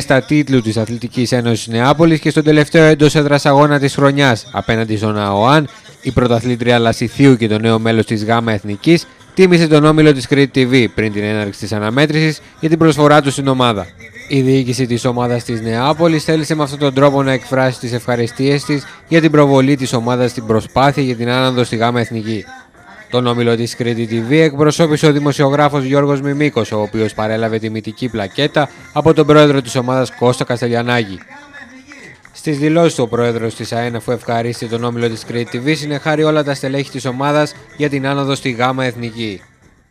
στα τίτλου της Αθλητικής Ένωσης Νεάπολης και στον τελευταίο εντός έδρας αγώνα της χρονιάς απέναντι στον ΑΟΑΝ, η πρωταθλήτρια Λασιθίου και το νέο μέλος της ΓΑΜΑ Εθνικής τίμησε τον όμιλο της Crete TV πριν την έναρξη της αναμέτρησης για την προσφορά του στην ομάδα. Η διοίκηση της ομάδας της Νεάπολης θέλησε με αυτόν τον τρόπο να εκφράσει τις ευχαριστίες της για την προβολή της ομάδας στην προσπάθεια για την άναδο στη ΓΑΜΑ Εθνική. Τον όμιλο της Κρήτη TV εκπροσώπησε ο δημοσιογράφος Γιώργος Μιμίκος, ο οποίος παρέλαβε τη μυτική πλακέτα από τον πρόεδρο της ομάδας Κώστα Καστελιανάκη. Στις δηλώσεις του ο πρόεδρος της ΑΕΝ αφού ευχαρίστησε τον όμιλο της Κρήτη TV συνεχάρει όλα τα στελέχη της ομάδας για την άνοδο στη ΓΑΜΑ Εθνική.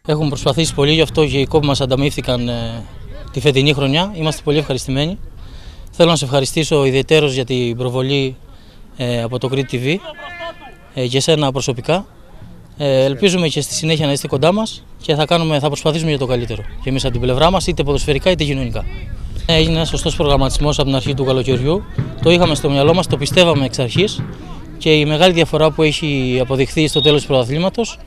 Έχουμε προσπαθήσει πολύ γι' αυτό και οι κόποι μας ανταμείφθηκαν ε, τη φετινή χρονιά. Είμαστε πολύ ευχαριστημένοι. Θέλω να σε ευχαριστήσω ιδιαίτερως για την προβολή ε, από το Crete TV ε, και εσένα προσωπικά. Ε, ελπίζουμε και στη συνέχεια να είστε κοντά μας και θα, κάνουμε, θα προσπαθήσουμε για το καλύτερο. Και εμείς από την πλευρά μας, είτε ποδοσφαιρικά είτε κοινωνικά. Έγινε ένας σωστός προγραμματισμός από την αρχή του καλοκαιριού. Το είχαμε στο μυαλό μας, το πιστεύαμε εξ αρχής και η μεγάλη διαφορά που έχει αποδειχθεί στο τέλος του πρωταθλήματος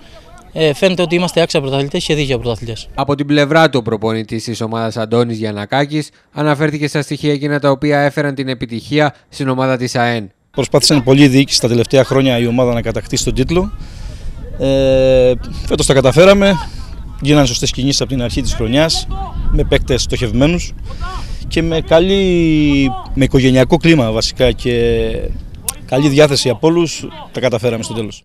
ε, φαίνεται ότι είμαστε άξια πρωταθλητές και δίκαια πρωταθλητές. Από την πλευρά του, ο προπονητής της ομάδας Αντώνης Γιανακάκη αναφέρθηκε στα στοιχεία εκείνα τα οποία έφεραν την επιτυχία στην ομάδα της ΑΕΝ. Προσπάθησαν πολύ διοίκηση τα τελευταία χρόνια η ομάδα να κατακτήσει τον τίτλο. Ε, φέτος τα καταφέραμε, γίνανε σωστές κινήσεις από την αρχή της χρονιάς, με παίκτες στοχευμένους και με, καλή, με οικογενειακό κλίμα βασικά και καλή διάθεση από όλους, τα καταφέραμε στο τέλος.